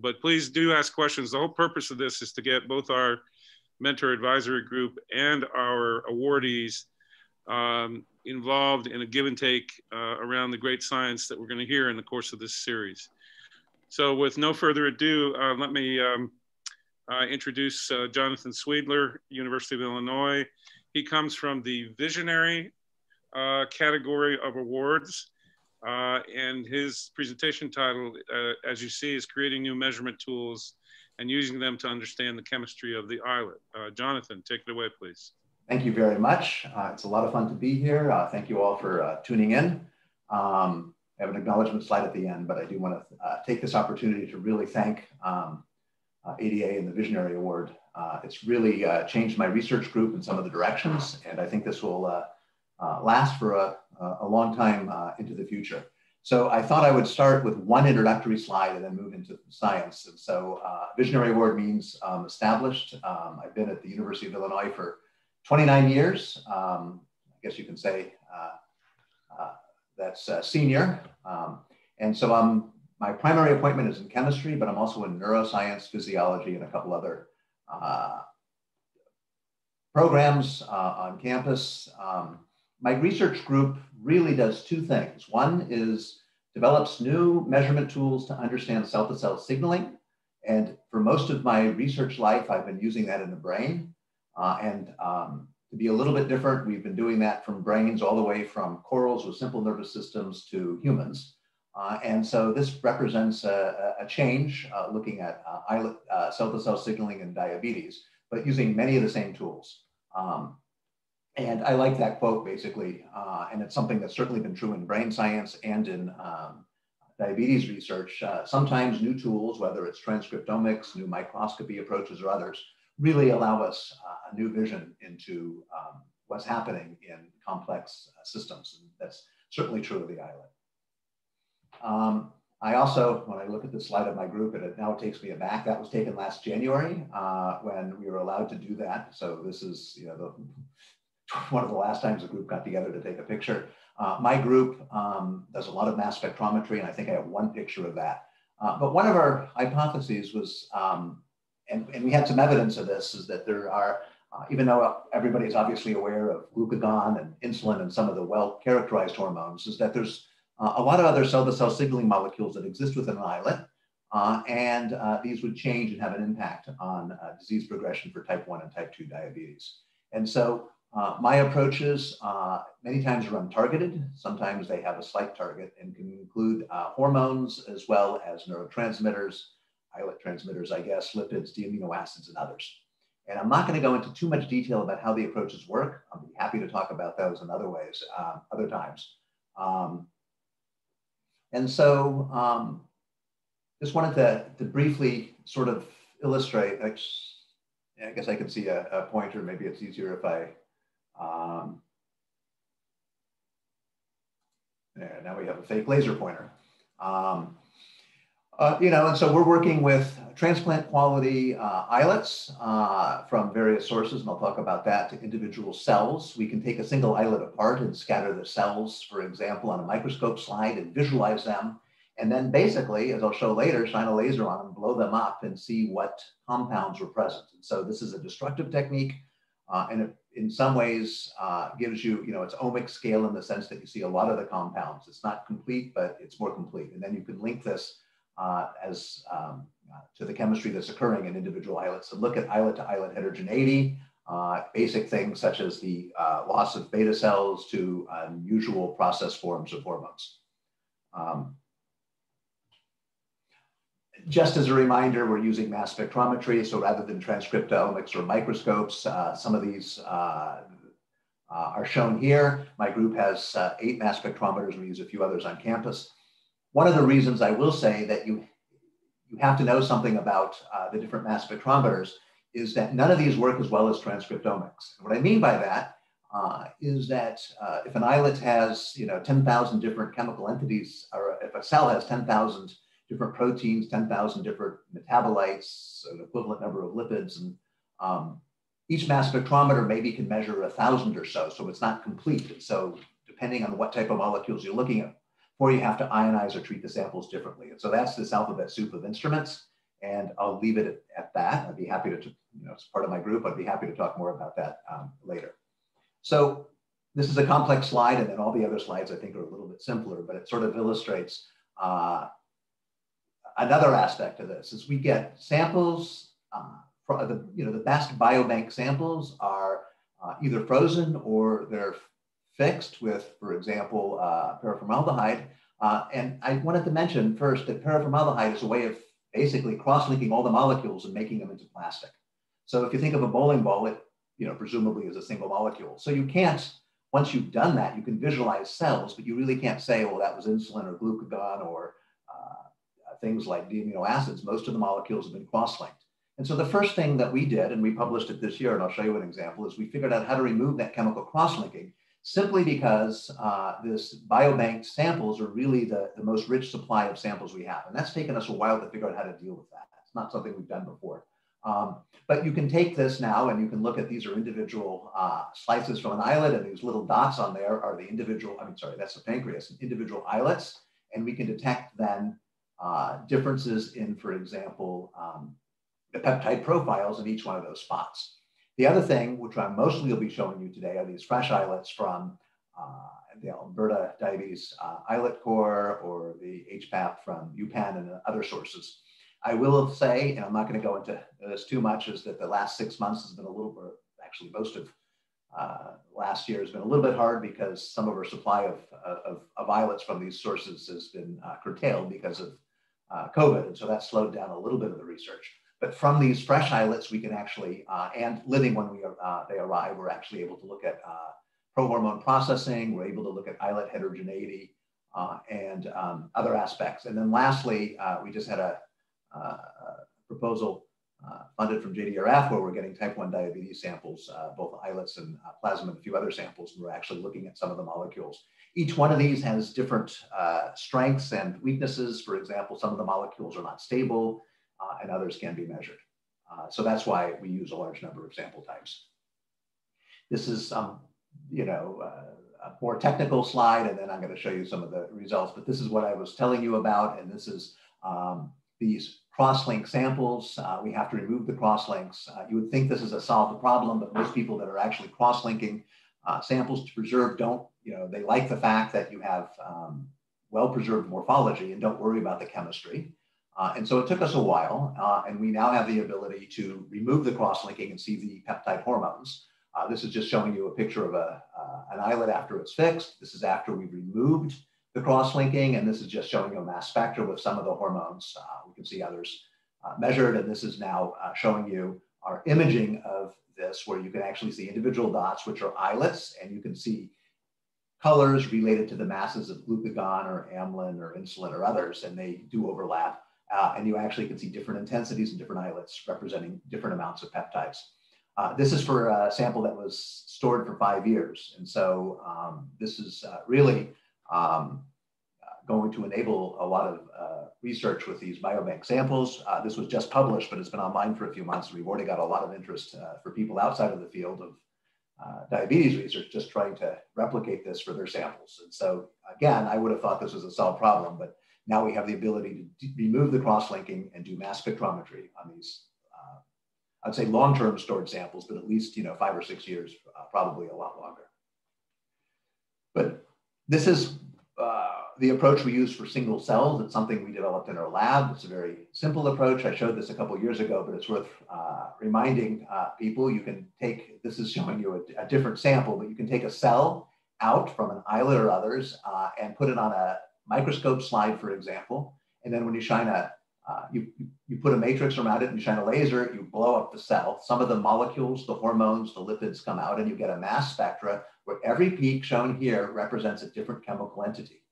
but please do ask questions. The whole purpose of this is to get both our mentor advisory group and our awardees um, involved in a give and take uh, around the great science that we're going to hear in the course of this series. So with no further ado, uh, let me um, uh, introduce uh, Jonathan Sweedler, University of Illinois. He comes from the visionary uh, category of awards. Uh, and his presentation title, as you see, is creating new measurement tools and using them to understand the chemistry of the islet. Jonathan, take it away, please. Thank you very much. Uh, it's a lot of fun to be here. Uh, thank you all for uh, tuning in. Um, I have an acknowledgement slide at the end, but I do want to uh, take this opportunity to really thank um, ADA uh, and the Visionary Award. Uh, it's really changed my research group in some of the directions, and I think this will last for a, a long time into the future. So I thought I would start with one introductory slide and then move into science. And so Visionary Award means um, established. Um, I've been at the University of Illinois for 29 years, um, I guess you can say uh, uh, that's uh, senior. Um, and so I'm, my primary appointment is in chemistry, but I'm also in neuroscience, physiology, and a couple other uh, programs uh, on campus. Um, my research group really does two things. One is develops new measurement tools to understand cell-to-cell -cell signaling. And for most of my research life, I've been using that in the brain. Uh, and um, to be a little bit different, we've been doing that from brains all the way from corals with simple nervous systems to humans. Uh, and so this represents a, a change uh, looking at uh, uh, cell-to-cell signaling in diabetes, but using many of the same tools. Um, and I like that quote basically, uh, and it's something that's certainly been true in brain science and in um, diabetes research. sometimes new tools, whether it's transcriptomics, new microscopy approaches or others, really allow us uh, a new vision into um, what's happening in complex uh, systems. And that's certainly true of the islet. Um, I also, when I look at the slide of my group, and it now takes me aback, that was taken last January uh, when we were allowed to do that. So this is, you know, the, one of the last times the group got together to take a picture. Uh, my group um, does a lot of mass spectrometry, and I think I have one picture of that. Uh, but one of our hypotheses was um, and, and we had some evidence of this, is that there are, uh, even though everybody is obviously aware of glucagon and insulin and some of the well-characterized hormones, is that there's uh, a lot of other cell-to-cell signaling molecules that exist within an islet, uh, and uh, these would change and have an impact on disease progression for type 1 and type 2 diabetes. And so uh, my approaches many times are untargeted. Sometimes they have a slight target and can include hormones as well as neurotransmitters, islet transmitters, I guess, lipids, amino acids, and others. And I'm not going to go into too much detail about how the approaches work. I'll be happy to talk about those in other ways, um, other times. Um, and so um, just wanted to, to briefly sort of illustrate, I, I guess I can see a, a, pointer, maybe it's easier if I, um, yeah, now we have a fake laser pointer. Um, uh, you know, and so we're working with transplant quality uh, islets uh, from various sources, and I'll talk about that, to individual cells. We can take a single islet apart and scatter the cells, for example, on a microscope slide and visualize them. And then basically, as I'll show later, shine a laser on them, blow them up, and see what compounds were present. And so this is a destructive technique, uh, and it in some ways uh, gives you, you know, it's omic scale in the sense that you see a lot of the compounds. It's not complete, but it's more complete. And then you can link this uh, as um, uh, to the chemistry that's occurring in individual islets. So look at islet to islet heterogeneity, uh, basic things such as the uh, loss of beta cells to unusual process forms of hormones. Um, just as a reminder, we're using mass spectrometry. So rather than transcriptomics or microscopes, uh, some of these uh, uh, are shown here. My group has eight mass spectrometers. We use a few others on campus one of the reasons I will say that you, you have to know something about uh, the different mass spectrometers is that none of these work as well as transcriptomics. And what I mean by that uh, is that uh, if an islet has, you know, 10,000 different chemical entities, or if a cell has 10,000 different proteins, 10,000 different metabolites, an equivalent number of lipids, and um, each mass spectrometer maybe can measure a thousand or so, so it's not complete. So depending on what type of molecules you're looking at, or you have to ionize or treat the samples differently. And so that's this alphabet soup of instruments. And I'll leave it at, at that. I'd be happy to, you know, as part of my group, I'd be happy to talk more about that um, later. So this is a complex slide, and then all the other slides I think are a little bit simpler, but it sort of illustrates uh, another aspect of this is we get samples, uh, for the, you know, the best biobank samples are uh, either frozen or they're fixed with, for example, uh, paraformaldehyde. Uh, and I wanted to mention first that paraformaldehyde is a way of basically cross-linking all the molecules and making them into plastic. So if you think of a bowling ball, it you know, presumably is a single molecule. So you can't, once you've done that, you can visualize cells, but you really can't say, well, that was insulin or glucagon or things like the amino acids. Most of the molecules have been cross-linked. And so the first thing that we did, and we published it this year, and I'll show you an example, is we figured out how to remove that chemical cross-linking simply because uh, this biobank samples are really the, the most rich supply of samples we have. And that's taken us a while to figure out how to deal with that. It's not something we've done before. Um, but you can take this now and you can look at these are individual uh, slices from an islet and these little dots on there are the individual, I mean, sorry, that's the pancreas, individual islets. And we can detect then uh, differences in, for example, um, the peptide profiles in each one of those spots. The other thing, which I mostly will be showing you today, are these fresh islets from uh, the Alberta Diabetes uh, Islet Core or the HPAP from UPenn and other sources. I will say, and I'm not going to go into this too much, is that the last six months has been a little, or actually most of uh, last year has been a little bit hard because some of our supply of, of, of islets from these sources has been uh, curtailed because of uh, COVID. And so that slowed down a little bit of the research. But from these fresh islets, we can actually, uh, and living when we uh, they arrive, we're actually able to look at uh, prohormone processing. We're able to look at islet heterogeneity and um, other aspects. And then lastly, we just had a uh, proposal uh, funded from JDRF where we're getting type 1 diabetes samples, uh, both islets and plasma and a few other samples, and we're actually looking at some of the molecules. Each one of these has different strengths and weaknesses. For example, some of the molecules are not stable and others can be measured. so that's why we use a large number of sample types. This is some, you know, a more technical slide, and then I'm going to show you some of the results. But this is what I was telling you about, and this is um, these cross-link samples. Uh, we have to remove the cross-links. Uh, you would think this is a solved problem, but most people that are actually cross-linking uh, samples to preserve don't, you know, they like the fact that you have um, well-preserved morphology and don't worry about the chemistry. Uh, and so it took us a while, uh, and we now have the ability to remove the cross-linking and see the peptide hormones. Uh, this is just showing you a picture of a, an islet after it's fixed. This is after we removed the cross-linking, and this is just showing you a mass spectra with some of the hormones. Uh, we can see others uh, measured, and this is now uh, showing you our imaging of this, where you can actually see individual dots, which are islets, and you can see colors related to the masses of glucagon or amylin or insulin or others, and they do overlap. Uh, and you actually can see different intensities and different islets representing different amounts of peptides. Uh, this is for a sample that was stored for five years. And so um, this is uh, really um, going to enable a lot of uh, research with these biobank samples. Uh, this was just published, but it's been online for a few months. We've already got a lot of interest uh, for people outside of the field of uh, diabetes research, just trying to replicate this for their samples. And so again, I would have thought this was a solved problem, but now we have the ability to remove the cross-linking and do mass spectrometry on these, uh, I'd say long-term stored samples, but at least you know five or six years, uh, probably a lot longer. But this is the approach we use for single cells. It's something we developed in our lab. It's a very simple approach. I showed this a couple years ago, but it's worth uh, reminding uh, people. You can take, this is showing you a, a, different sample, but you can take a cell out from an islet or others uh, and put it on a microscope slide, for example. And then when you shine a, uh, you, you put a matrix around it and you shine a laser, you blow up the cell. Some of the molecules, the hormones, the lipids come out and you get a mass spectra where every peak shown here represents a different chemical entity.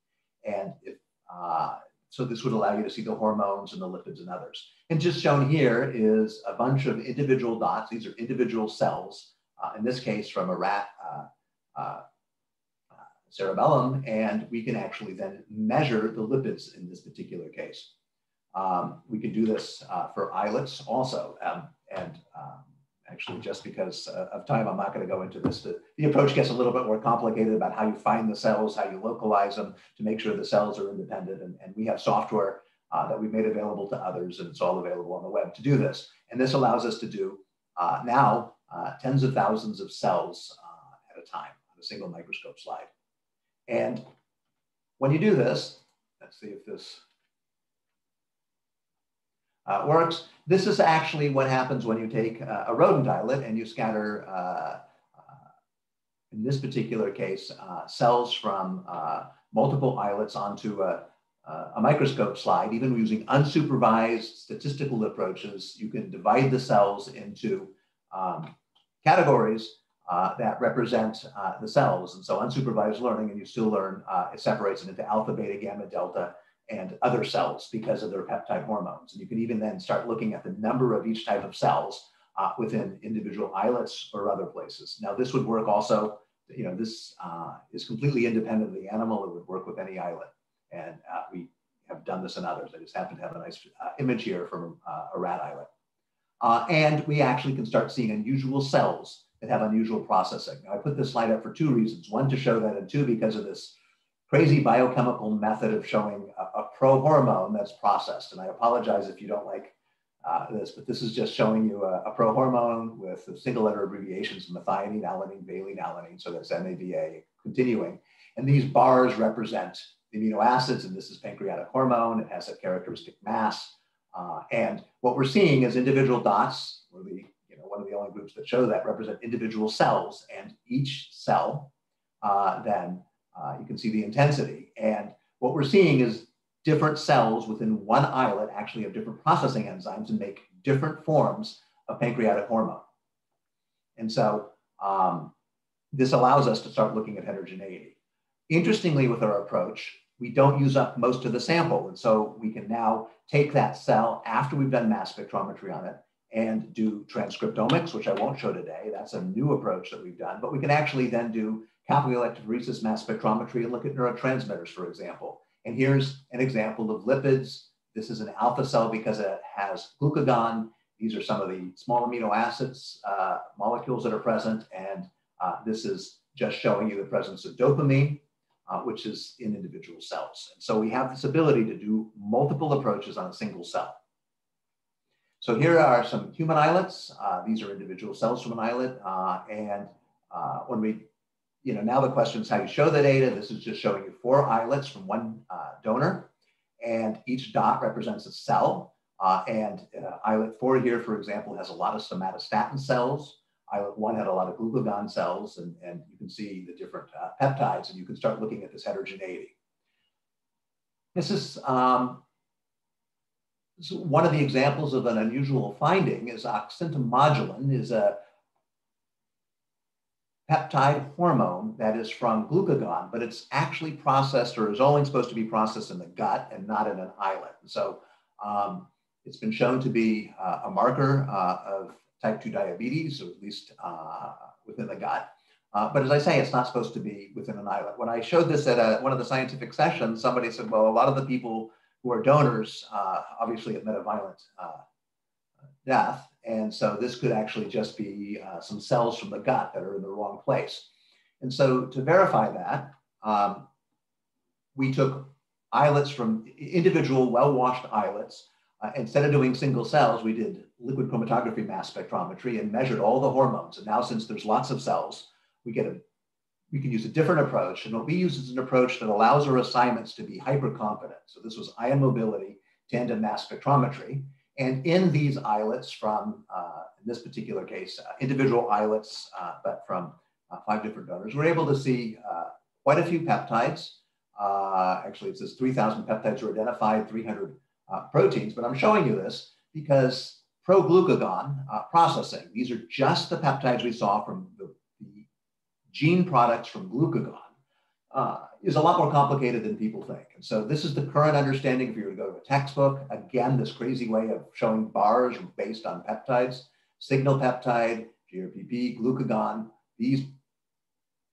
And if, uh, so this would allow you to see the hormones and the lipids and others. And just shown here is a bunch of individual dots. These are individual cells, uh, in this case from a rat uh, uh, cerebellum, and we can actually then measure the lipids in this particular case. Um, we can do this uh, for islets also, um, and um, actually just because uh, of time, I'm not going to go into this. The, the, approach gets a little bit more complicated about how you find the cells, how you localize them to make sure the cells are independent. And, and we have software uh, that we've made available to others, and it's all available on the web to do this. And this allows us to do uh, now uh, tens of thousands of cells uh, at a time on a single microscope slide. And when you do this, let's see if this uh, works. This is actually what happens when you take uh, a rodent islet and you scatter, uh, uh in this particular case, uh, cells from uh, multiple islets onto a, a, microscope slide. Even using unsupervised statistical approaches, you can divide the cells into um, categories that represent the cells. And so unsupervised learning, and you still learn, it separates it into alpha, beta, gamma, delta, and other cells because of their peptide hormones. And you can even then start looking at the number of each type of cells uh, within individual islets or other places. Now, this would work also, you know, this uh, is completely independent of the animal. It would work with any islet. And uh, we have done this in others. I just happen to have a nice uh, image here from uh, a rat islet. Uh, and we actually can start seeing unusual cells that have unusual processing. Now, I put this slide up for two reasons. One, to show that, and two, because of this crazy biochemical method of showing a, a prohormone that's processed. And I apologize if you don't like uh, this, but this is just showing you a, a prohormone with the single letter abbreviations, methionine, alanine, valine, alanine. So that's MAVA continuing. And these bars represent the amino acids, and this is pancreatic hormone. It has a characteristic mass. Uh, and what we're seeing is individual dots, or the, you know, one of the only groups that show that represent individual cells, and each cell uh, then uh, you can see the intensity. And what we're seeing is different cells within one islet actually have different processing enzymes and make different forms of pancreatic hormone. And so um, this allows us to start looking at heterogeneity. Interestingly, with our approach, we don't use up most of the sample. And so we can now take that cell after we've done mass spectrometry on it and do transcriptomics, which I won't show today. That's a new approach that we've done. But we can actually then do capillary electrophoresis mass spectrometry and look at neurotransmitters, for example. And here's an example of lipids. This is an alpha cell because it has glucagon. These are some of the small amino acids uh, molecules that are present. And uh, this is just showing you the presence of dopamine, uh, which is in individual cells. And so we have this ability to do multiple approaches on a single cell. So here are some human islets. Uh, these are individual cells from an islet. Uh, and uh, when we you know, now the question is how you show the data. This is just showing you four islets from one uh, donor, and each dot represents a cell. Uh, and uh, islet four here, for example, has a lot of somatostatin cells. Islet one had a lot of glucagon cells, and, and you can see the different uh, peptides, and you can start looking at this heterogeneity. This is um, one of the examples of an unusual finding is oxyntomodulin is a peptide hormone that is from glucagon, but it's actually processed or is only supposed to be processed in the gut and not in an islet. So um, it's been shown to be uh, a marker uh, of type 2 diabetes, or at least uh, within the gut. Uh, but as I say, it's not supposed to be within an islet. When I showed this at a, one of the scientific sessions, somebody said, well, a lot of the people who are donors uh, obviously have met a violent uh, death. And so this could actually just be uh, some cells from the gut that are in the wrong place. And so to verify that, um, we took islets from individual well-washed islets. Uh, instead of doing single cells, we did liquid chromatography mass spectrometry and measured all the hormones. And now since there's lots of cells, we get a we can use a different approach. And what we use is an approach that allows our assignments to be hyper confident. So this was ion mobility, tandem mass spectrometry. And in these islets from, uh, in this particular case, uh, individual islets, uh, but from uh, five different donors, we're able to see uh, quite a few peptides. Uh, actually, it says 3,000 peptides were identified, 300 proteins, but I'm showing you this because proglucagon processing, these are just the peptides we saw from the, the gene products from glucagon is a lot more complicated than people think. And so this is the current understanding if you were to go to a textbook. Again, this crazy way of showing bars based on peptides, signal peptide, GRPP, glucagon. These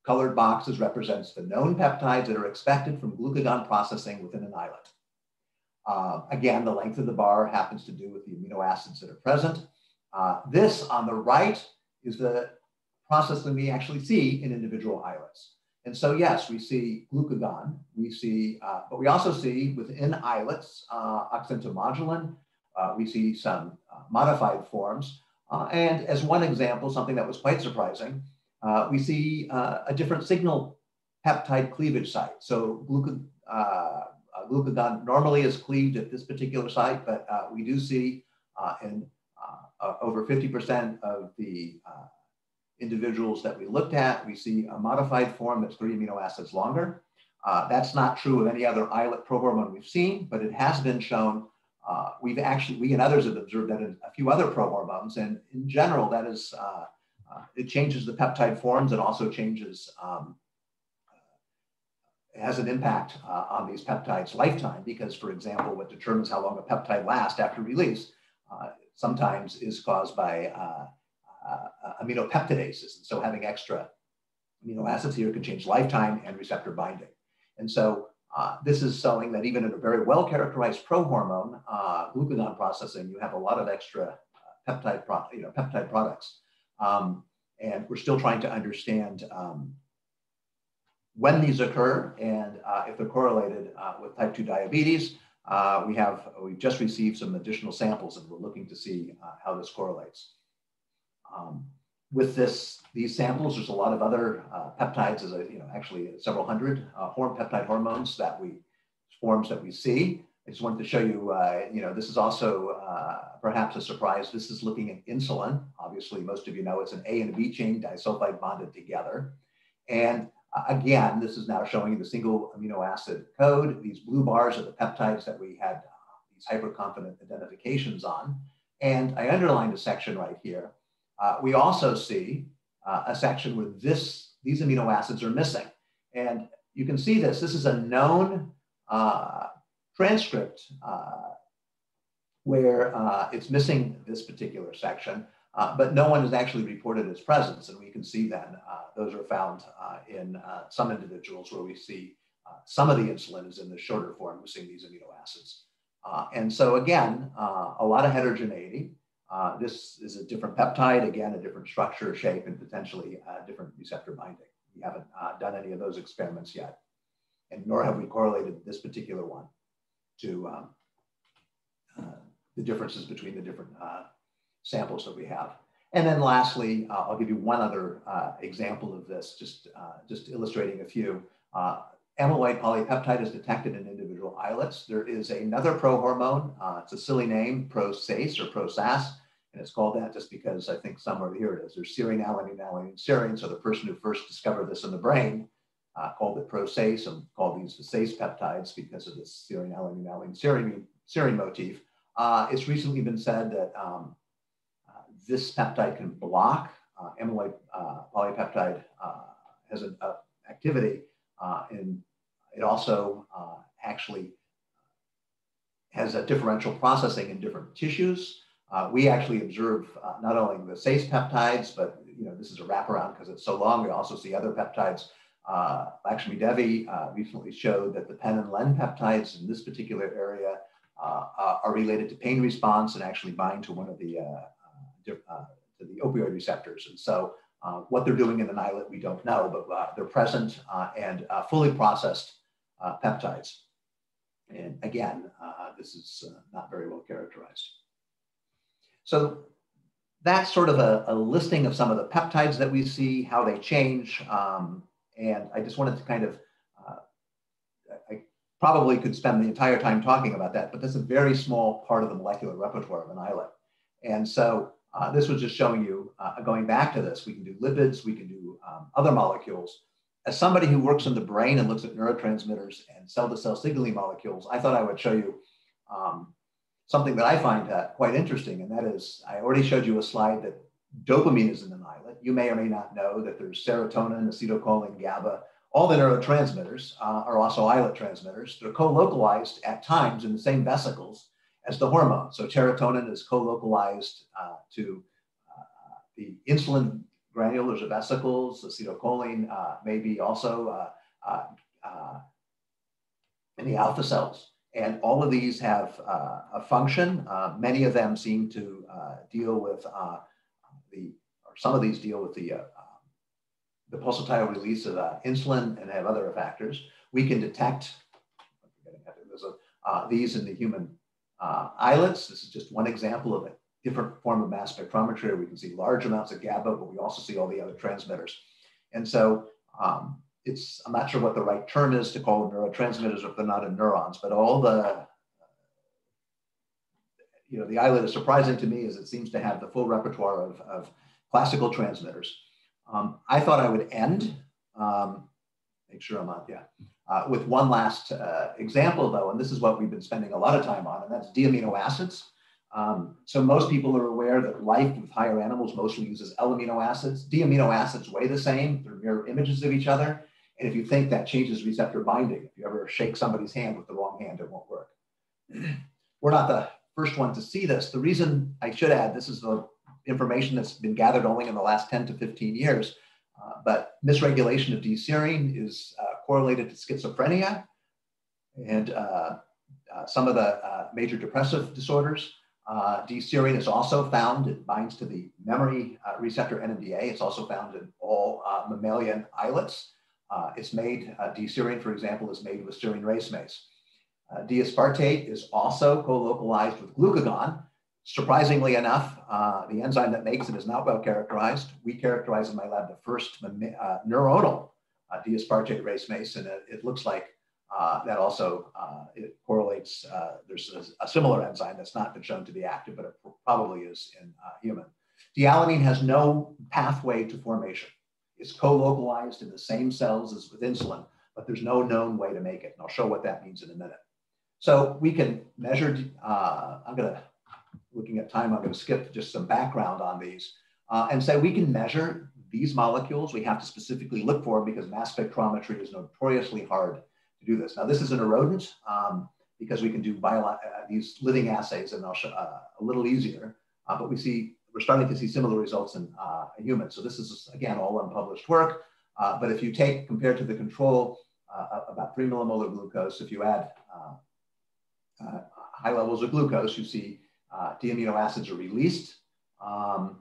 colored boxes represents the known peptides that are expected from glucagon processing within an islet. Uh, again, the length of the bar happens to do with the amino acids that are present. Uh, this on the right is the process that we actually see in individual islets. And so, yes, we see glucagon, we see, uh, but we also see within islets, uh, oxyntomodulin, uh, we see some uh, modified forms. Uh, and as one example, something that was quite surprising, uh, we see a different signal peptide cleavage site. So glucagon, glucagon normally is cleaved at this particular site, but we do see in over 50% of the individuals that we looked at, we see a modified form that's three amino acids longer. Uh, that's not true of any other islet prohormone we've seen, but it has been shown. Uh, we've actually, we and others have observed that in a few other prohormones, and in general, that is, uh, uh it changes the peptide forms and also changes, um, it has an impact uh, on these peptides' lifetime because, for example, what determines how long a peptide lasts after release uh, sometimes is caused by uh, aminopeptidases. And so having extra amino acids here can change lifetime and receptor binding. And so uh, this is showing that even in a very well-characterized prohormone, uh, glucagon processing, you have a lot of extra uh, peptide, pro you know, peptide products. Um, and we're still trying to understand um, when these occur and uh, if they're correlated uh, with type 2 diabetes. Uh, we have, we've just received some additional samples and we're looking to see how this correlates. Um, with this, these samples, there's a lot of other uh, peptides, as you know, actually several hundred uh, hormone peptide hormones that we forms that we see. I just wanted to show you, uh, you know, this is also uh, perhaps a surprise. This is looking at insulin. Obviously, most of you know it's an A and a B chain disulfide bonded together. And uh, again, this is now showing the single amino acid code. These blue bars are the peptides that we had uh, these hyperconfident identifications on. And I underlined a section right here uh, we also see uh, a section where this, these amino acids are missing. And you can see this. This is a known uh, transcript uh, where uh, it's missing this particular section, uh, but no one has actually reported its presence. And we can see then those are found in some individuals where we see some of the insulin is in the shorter form, missing these amino acids. and so again, a lot of heterogeneity. Uh, this is a different peptide, again, a different structure, shape, and potentially a different receptor binding. We haven't uh, done any of those experiments yet, and nor have we correlated this particular one to um, uh, the differences between the different uh, samples that we have. And then lastly, I'll give you one other example of this, just, just illustrating a few amyloid polypeptide is detected in individual islets. There is another prohormone. Uh, it's a silly name, ProSACE or ProSAAS, and it's called that just because I think somewhere here it is. There's serine, alanine, alanine, serine. So the person who first discovered this in the brain uh, called it ProSAAS and called these the SAAS peptides because of this serine, alanine, alanine, serine, serine motif. Uh, it's recently been said that um, uh, this peptide can block uh, amyloid uh, polypeptide has an activity uh, and it also uh, actually has a differential processing in different tissues. Uh, we actually observe not only the SAAS peptides, but you know this is a wraparound because it's so long. We also see other peptides. Uh, Devi uh, recently showed that the pen and len peptides in this particular area uh, are related to pain response and actually bind to one of the to the opioid receptors. And so uh, what they're doing in an islet, we don't know, but uh, they're present uh, and uh, fully processed uh, peptides. And again, this is not very well characterized. So that's sort of a, a, listing of some of the peptides that we see, how they change. Um, and I just wanted to kind of, I probably could spend the entire time talking about that, but that's a very small part of the molecular repertoire of an islet. And so uh, this was just showing you, uh, going back to this, we can do lipids, we can do um, other molecules. As somebody who works in the brain and looks at neurotransmitters and cell-to-cell signaling molecules, I thought I would show you um, something that I find uh, quite interesting, and that is, I already showed you a slide that dopamine is in an islet. You may or may not know that there's serotonin, acetylcholine, GABA. All the neurotransmitters uh, are also islet transmitters. They're co-localized at times in the same vesicles, as the hormone. So serotonin is co-localized uh, to uh, the insulin granulars or vesicles. Acetylcholine uh, may be also uh, uh, uh, in the alpha cells. And all of these have a function. many of them seem to deal with the, or some of these deal with the the pulsatile release of uh, insulin and have other factors. We can detect a, uh, these in the human uh, islets. This is just one example of a different form of mass spectrometry. We can see large amounts of GABA, but we also see all the other transmitters. And so um, it's, I'm not sure what the right term is to call neurotransmitters if they're not in neurons, but all the, you know, the islet is surprising to me as it seems to have the full repertoire of, of classical transmitters. Um, I thought I would end, um, make sure I'm on, yeah, uh, with one last uh, example though, and this is what we've been spending a lot of time on, and that's D-amino acids. Um, so most people are aware that life with higher animals mostly uses L-amino acids. D-amino acids weigh the same, they're mirror images of each other. And if you think that changes receptor binding, if you ever shake somebody's hand with the wrong hand, it won't work. We're not the first one to see this. The reason I should add, this is the information that's been gathered only in the last 10 to 15 years, uh, but misregulation of D-serine is uh, correlated to schizophrenia and uh, uh some of the uh, major depressive disorders. Uh, D-serine is also found, it binds to the memory receptor NMDA. It's also found in all mammalian islets. It's made, D-serine, for example, is made with serine racemase. Uh, D-aspartate is also co-localized with glucagon. Surprisingly enough, uh, the enzyme that makes it is not well characterized. We characterize in my lab the first uh, neuronal uh, D-aspartate racemase, and it, it looks like uh, that also uh, it correlates. there's a, a, similar enzyme that's not been shown to be active, but it probably is in human. D-alanine has no pathway to formation. It's co-localized in the same cells as with insulin, but there's no known way to make it. And I'll show what that means in a minute. So we can measure, uh, I'm gonna, looking at time, I'm gonna skip just some background on these uh, and say we can measure these molecules. We have to specifically look for because mass spectrometry is notoriously hard to do this. Now this is in a rodent um, because we can do uh, these living assays and I'll show uh, a little easier, uh, but we see, we're starting to see similar results in uh, humans. So this is again, all unpublished work. but if you take, compared to the control, about three millimolar glucose, if you add uh, high levels of glucose, you see uh, D-amino acids are released. Um,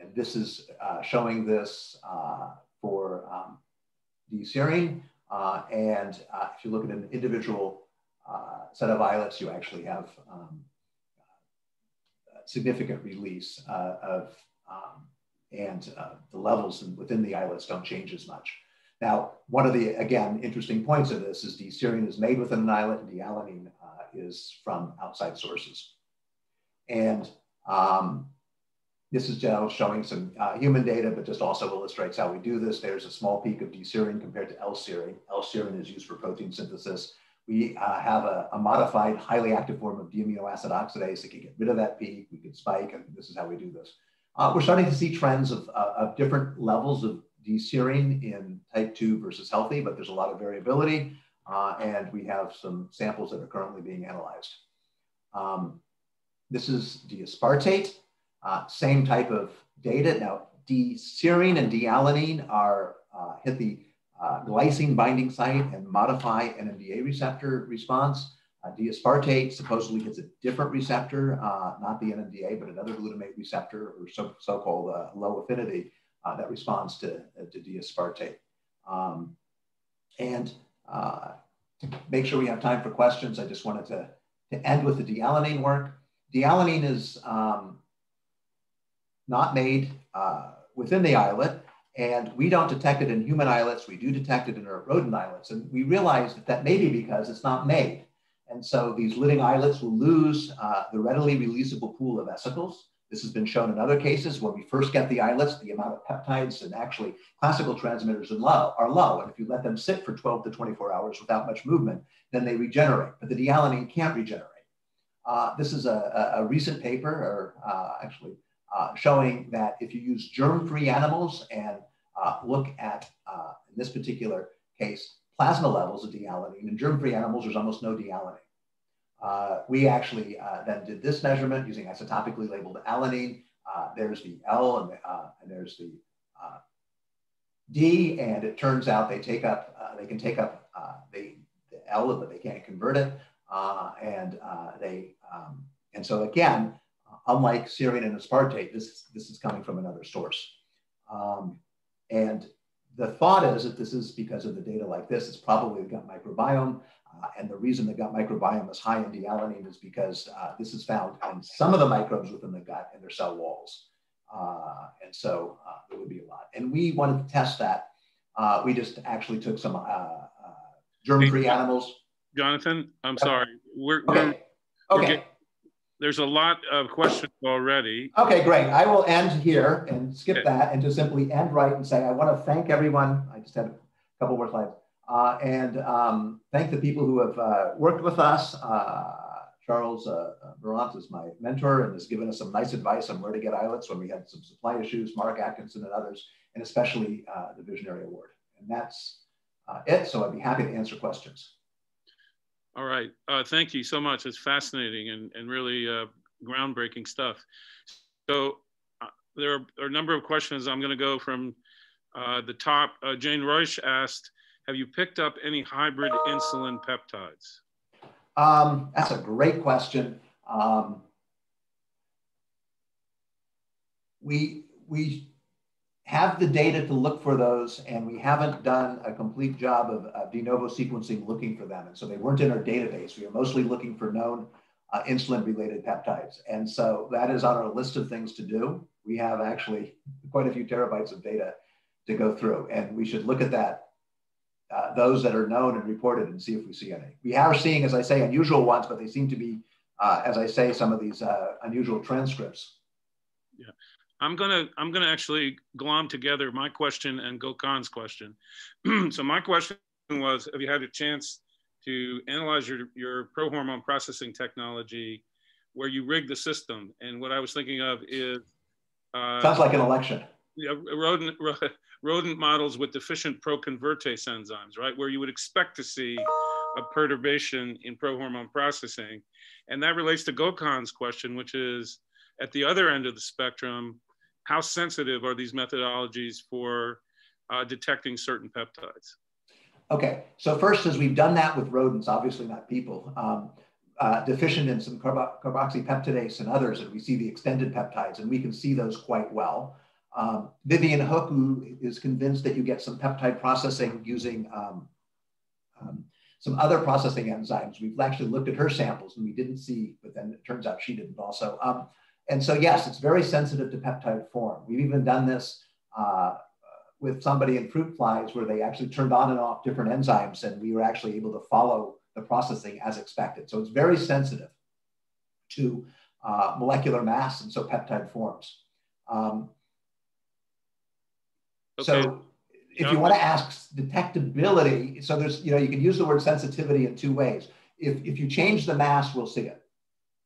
and this is uh, showing this uh, for um, D-serine. Uh, and uh, if you look at an individual set of islets, you actually have um, significant release of, um, and the levels within the islets don't change as much. Now, one of the, again, interesting points of this is D-serine is made within an islet and D-alanine is from outside sources. And um, this is just showing some uh, human data, but just also illustrates how we do this. There's a small peak of D-serine compared to L-serine. L-serine is used for protein synthesis. We uh, have a, a, modified, highly active form of D-amino acid oxidase that can get rid of that peak. We can spike, and this is how we do this. Uh, we're starting to see trends of, uh, of different levels of D-serine in type 2 versus healthy, but there's a lot of variability uh, and we have some samples that are currently being analyzed. Um, this is D-aspartate, uh, same type of data. Now, D-serine and D-alanine are uh, hit the uh, glycine binding site and modify NMDA receptor response. Uh, D-aspartate supposedly hits a different receptor, uh, not the NMDA, but another glutamate receptor or so, so-called low affinity that responds to, to D-aspartate. Um, and uh, to make sure we have time for questions, I just wanted to, to end with the D-alanine work. D-alanine is um, not made uh, within the islet, and we don't detect it in human islets. We do detect it in rodent islets. And we realize that that may be because it's not made. And so these living islets will lose uh, the readily releasable pool of vesicles. This has been shown in other cases. When we first get the islets, the amount of peptides and actually classical transmitters are low, are low. And if you let them sit for 12 to 24 hours without much movement, then they regenerate. But the D-alanine can't regenerate. Uh, this is a, a, recent paper, or uh, actually uh, showing that if you use germ-free animals and uh, look at, uh, in this particular case, plasma levels of D-alanine, in germ-free animals, there's almost no D-alanine. Uh, we actually uh, then did this measurement using isotopically labeled alanine. Uh, there's the L and, the, uh, and there's the D, and it turns out they take up, they can take up the, the L, but they can't convert it. and they, um, and so again, unlike serine and aspartate, this, this is coming from another source. Um, and the thought is that this is because of the data like this, it's probably the gut microbiome. Uh, and the reason the gut microbiome is high in D-alanine is because uh, this is found in some of the microbes within the gut and their cell walls. Uh, and so uh, there would be a lot. And we wanted to test that. Uh, we just actually took some uh, germ-free animals. Jonathan, I'm sorry. We're, okay. We're, okay. We're there's a lot of questions already. Okay, great. I will end here and skip okay. that and just simply end right and say I want to thank everyone. I just had a couple more slides. Uh, and um, thank the people who have uh, worked with us. Uh, Charles uh, is my mentor and has given us some nice advice on where to get islets when we had some supply issues, Mark Atkinson and others, and especially uh, the Visionary Award. And that's uh, it. So I'd be happy to answer questions. All right. Uh, thank you so much. It's fascinating and, and really uh, groundbreaking stuff. So uh, there are, are, a number of questions. I'm going to go from uh, the top. Uh, Jane Royce asked, have you picked up any hybrid insulin peptides? Um, that's a great question. Um, we, we have the data to look for those, and we haven't done a complete job of, of de novo sequencing looking for them. And so they weren't in our database. We are mostly looking for known uh, insulin-related peptides. And so that is on our list of things to do. We have actually quite a few terabytes of data to go through, and we should look at that, uh, those that are known and reported and see if we see any. We are seeing, as I say, unusual ones, but they seem to be, uh, as I say, some of these uh, unusual transcripts. I'm gonna I'm gonna actually glom together my question and Gokhan's question. so my question was, have you had a chance to analyze your your prohormone processing technology, where you rig the system? And what I was thinking of is uh, sounds like an election. Yeah, rodent rodent models with deficient proconvertase enzymes, right, where you would expect to see a perturbation in prohormone processing, and that relates to Gokhan's question, which is at the other end of the spectrum how sensitive are these methodologies for uh, detecting certain peptides? Okay, so first, as we've done that with rodents, obviously not people, um, uh, deficient in some carbo carboxypeptidase and others, and we see the extended peptides, and we can see those quite well. Um, Vivian Hook, who is convinced that you get some peptide processing using um, um, some other processing enzymes. We've actually looked at her samples and we didn't see, but then it turns out she didn't also. And so, yes, it's very sensitive to peptide form. We've even done this uh, with somebody in fruit flies where they actually turned on and off different enzymes, and we were actually able to follow the processing as expected. So it's very sensitive to uh, molecular mass and so peptide forms. Um, okay. So if you want to ask detectability, so there's, you know, you can use the word sensitivity in two ways. If, if you change the mass, we'll see it.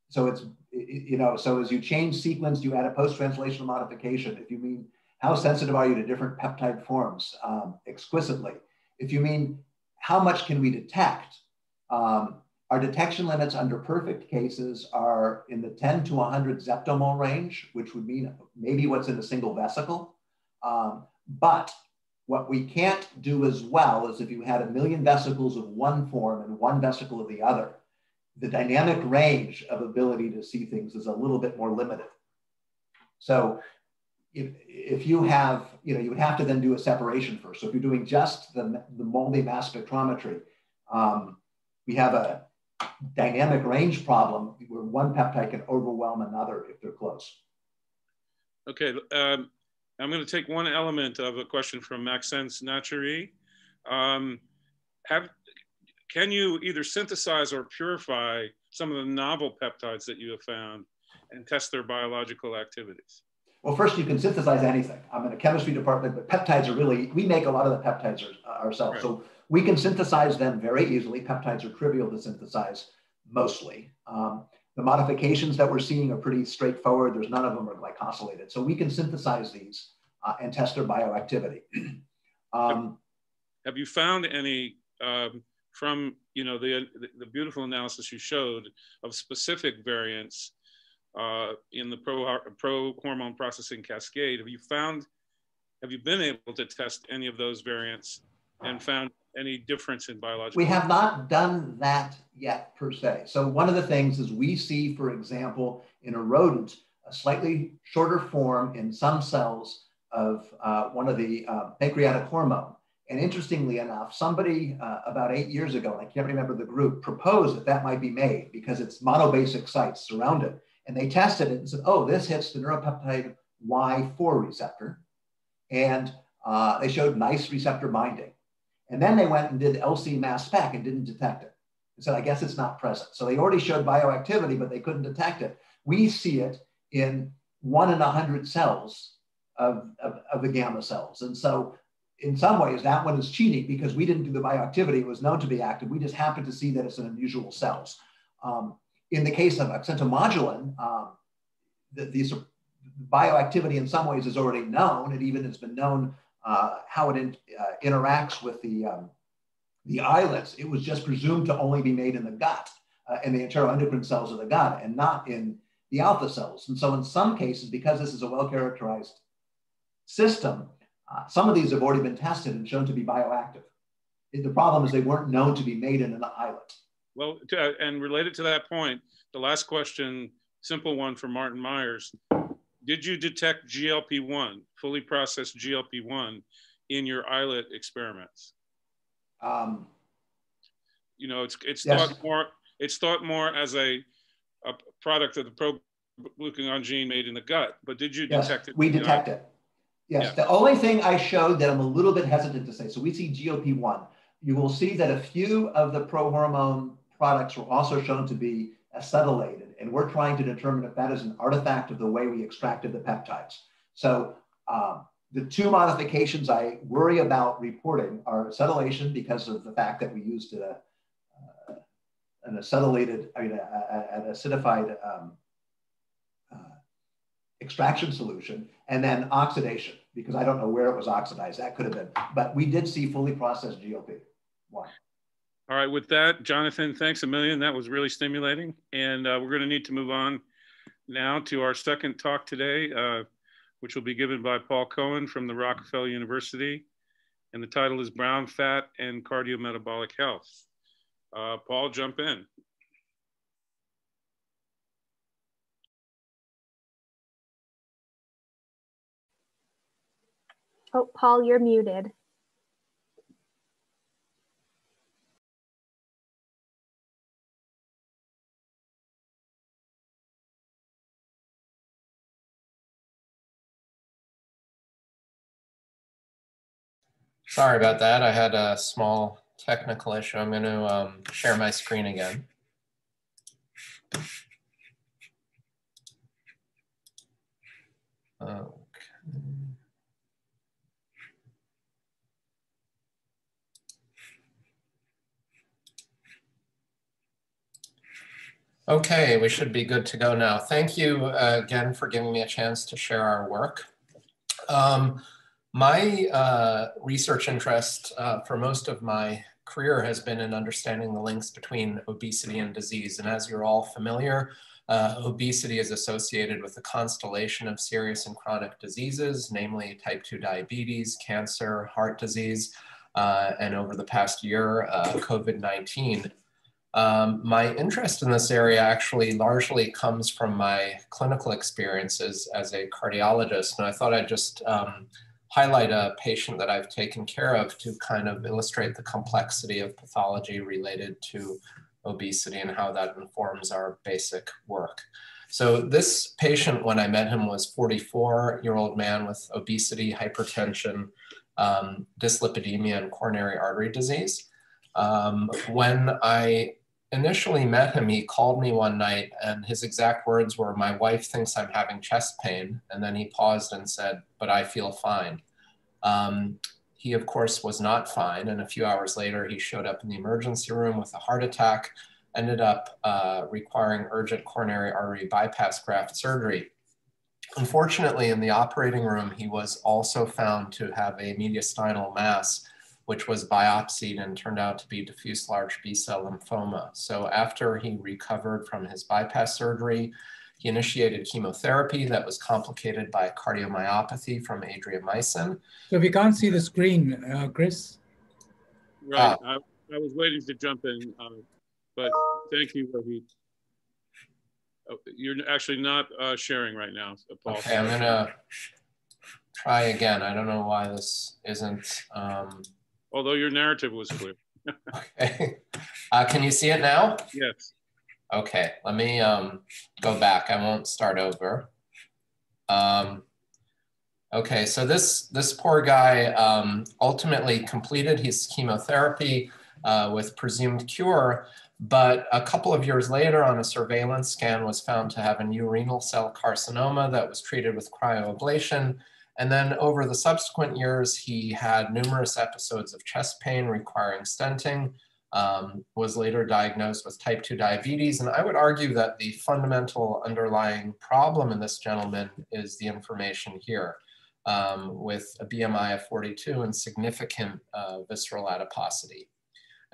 So it's you know, so as you change sequence, you add a post-translational modification. If you mean how sensitive are you to different peptide forms um, exquisitely? If you mean how much can we detect? Um, our detection limits under perfect cases are in the 10 to 100 zeptomole range, which would mean maybe what's in a single vesicle. Um, but what we can't do as well is if you had a million vesicles of one form and one vesicle of the other, the dynamic range of ability to see things is a little bit more limited. So if, if you have, you know, you would have to then do a separation first. So if you're doing just the, the MALDI mass spectrometry, um, we have a dynamic range problem where one peptide can overwhelm another if they're close. Okay, um, I'm going to take one element of a question from Maxence Natchery. Um, have can you either synthesize or purify some of the novel peptides that you have found and test their biological activities? Well, first, you can synthesize anything. I'm in a chemistry department, but peptides are really, we make a lot of the peptides ourselves. Right. So we can synthesize them very easily. Peptides are trivial to synthesize mostly. Um, the modifications that we're seeing are pretty straightforward. There's none of them are glycosylated. So we can synthesize these uh, and test their bioactivity. um, have you found any um, from you know the, the beautiful analysis you showed of specific variants uh, in the pro, pro hormone processing cascade, have you found, have you been able to test any of those variants and found any difference in biological? We have not done that yet per se. So one of the things is we see, for example, in a rodent, a slightly shorter form in some cells of uh, one of the uh, pancreatic hormone. And interestingly enough, somebody uh, about eight years ago, I can't remember the group, proposed that that might be made because it's monobasic sites surround it. And they tested it and said, oh, this hits the neuropeptide Y4 receptor. And uh, they showed nice receptor binding. And then they went and did LC mass spec and didn't detect it. And said, I guess it's not present. So they already showed bioactivity, but they couldn't detect it. We see it in one in a hundred cells of, of, of, the gamma cells. And so in some ways, that one is cheating because we didn't do the bioactivity. It was known to be active. We just happened to see that it's in unusual cells. Um, in the case of oxyntomodulin, um, the, bioactivity in some ways is already known. It even has been known uh, how it in, uh, interacts with the, um, the islets. It was just presumed to only be made in the gut, uh, in the enteroendocrine cells of the gut, and not in the alpha cells. And so in some cases, because this is a well-characterized system, uh, some of these have already been tested and shown to be bioactive. The problem is they weren't known to be made in an islet. Well, to, and related to that point, the last question, simple one for Martin Myers. Did you detect GLP-1, fully processed GLP-1 in your islet experiments? Um, you know, it's, it's yes. thought more, it's thought more as a, a product of the pro glucagon gene made in the gut, but did you yes, detect it? We detect it. Yes, yeah. the only thing I showed that I'm a little bit hesitant to say, so we see GLP-1. You will see that a few of the prohormone products were also shown to be acetylated, and we're trying to determine if that is an artifact of the way we extracted the peptides. So um, the two modifications I worry about reporting are acetylation because of the fact that we used a, uh, an acetylated, I mean, a, a, an acidified um, extraction solution, and then oxidation, because I don't know where it was oxidized. That could have been, but we did see fully processed GLP. One. All right, with that, Jonathan, thanks a million. That was really stimulating. And uh, we're going to need to move on now to our second talk today, uh, which will be given by Paul Cohen from the Rockefeller University. And the title is Brown Fat and Cardiometabolic Health. Uh, Paul, jump in. Oh, Paul, you're muted. Sorry about that. I had a small technical issue. I'm going to um, share my screen again. Okay. Okay, we should be good to go now. Thank you uh, again for giving me a chance to share our work. Um, my uh, research interest uh, for most of my career has been in understanding the links between obesity and disease. And as you're all familiar, uh, obesity is associated with a constellation of serious and chronic diseases, namely type 2 diabetes, cancer, heart disease, uh, and over the past year, uh, COVID-19. Um, my interest in this area actually largely comes from my clinical experiences as a cardiologist. And I thought I'd just um, highlight a patient that I've taken care of to kind of illustrate the complexity of pathology related to obesity and how that informs our basic work. So this patient, when I met him, was 44 year old man with obesity, hypertension, um, dyslipidemia, and coronary artery disease. Um, when I initially met him, he called me one night and his exact words were, My wife thinks I'm having chest pain. And then he paused and said, But I feel fine. Um, he, of course, was not fine. And a few hours later, he showed up in the emergency room with a heart attack, ended up uh, requiring urgent coronary artery bypass graft surgery. Unfortunately, in the operating room, he was also found to have a mediastinal mass which was biopsied and turned out to be diffuse large B cell lymphoma. So after he recovered from his bypass surgery, he initiated chemotherapy that was complicated by cardiomyopathy from adriamycin. So we can't see the screen, uh, Chris. Right. Uh, I, I, was waiting to jump in, uh, but thank you, Rohit. Oh, you're actually not uh, sharing right now, Paul. Okay, I'm gonna try again. I don't know why this isn't. Um, Although your narrative was clear. okay. Uh, can you see it now? Yes. Okay, let me um, go back. I won't start over. Um, okay, so this, this poor guy um, ultimately completed his chemotherapy uh, with presumed cure, but a couple of years later on a surveillance scan was found to have a new renal cell carcinoma that was treated with cryoablation. And then over the subsequent years, he had numerous episodes of chest pain requiring stenting, um, was later diagnosed with type 2 diabetes. And I would argue that the fundamental underlying problem in this gentleman is the information here um, with a BMI of 42 and significant uh, visceral adiposity.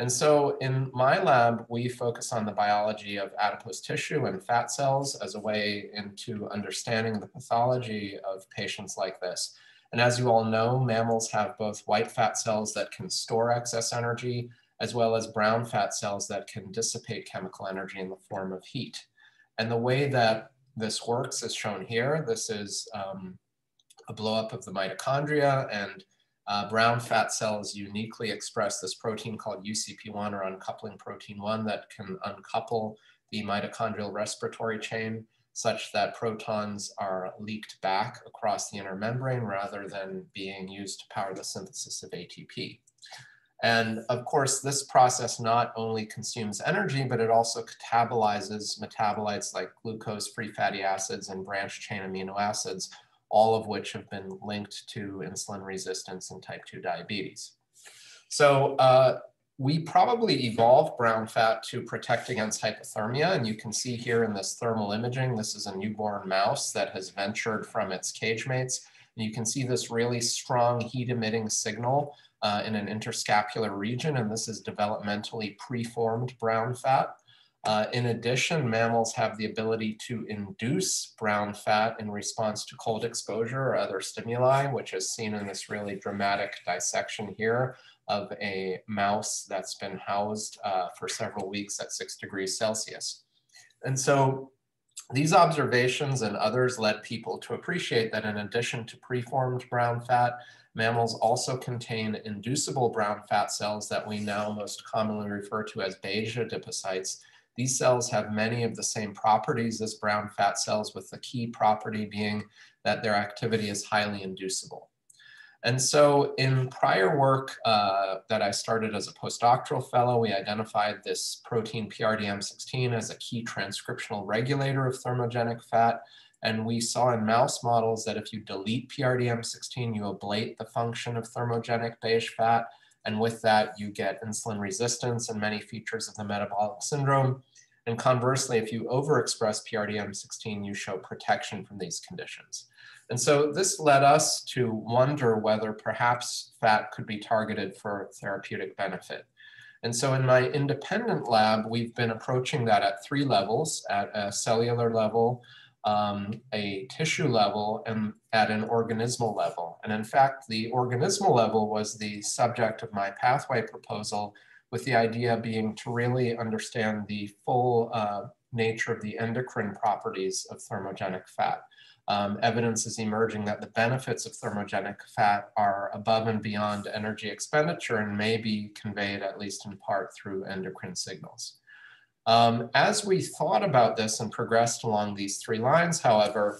And so in my lab, we focus on the biology of adipose tissue and fat cells as a way into understanding the pathology of patients like this. And as you all know, mammals have both white fat cells that can store excess energy, as well as brown fat cells that can dissipate chemical energy in the form of heat. And the way that this works is shown here. This is um, a blowup of the mitochondria and uh, brown fat cells uniquely express this protein called UCP1 or uncoupling protein 1 that can uncouple the mitochondrial respiratory chain such that protons are leaked back across the inner membrane rather than being used to power the synthesis of ATP. And of course, this process not only consumes energy, but it also catabolizes metabolites like glucose, free fatty acids, and branched chain amino acids, all of which have been linked to insulin resistance and type 2 diabetes. So uh, we probably evolved brown fat to protect against hypothermia. And you can see here in this thermal imaging, this is a newborn mouse that has ventured from its cage mates. And you can see this really strong heat emitting signal uh, in an interscapular region. And this is developmentally preformed brown fat. Uh, in addition, mammals have the ability to induce brown fat in response to cold exposure or other stimuli, which is seen in this really dramatic dissection here of a mouse that's been housed uh, for several weeks at six degrees Celsius. And so these observations and others led people to appreciate that in addition to preformed brown fat, mammals also contain inducible brown fat cells that we now most commonly refer to as beige adipocytes, these cells have many of the same properties as brown fat cells with the key property being that their activity is highly inducible. And so in prior work uh, that I started as a postdoctoral fellow, we identified this protein PRDM16 as a key transcriptional regulator of thermogenic fat. And we saw in mouse models that if you delete PRDM16, you ablate the function of thermogenic beige fat. And with that, you get insulin resistance and many features of the metabolic syndrome. And conversely, if you overexpress PRDM16, you show protection from these conditions. And so this led us to wonder whether perhaps fat could be targeted for therapeutic benefit. And so in my independent lab, we've been approaching that at three levels, at a cellular level, um, a tissue level, and at an organismal level. And in fact, the organismal level was the subject of my pathway proposal with the idea being to really understand the full uh, nature of the endocrine properties of thermogenic fat. Um, evidence is emerging that the benefits of thermogenic fat are above and beyond energy expenditure and may be conveyed at least in part through endocrine signals. Um, as we thought about this and progressed along these three lines, however,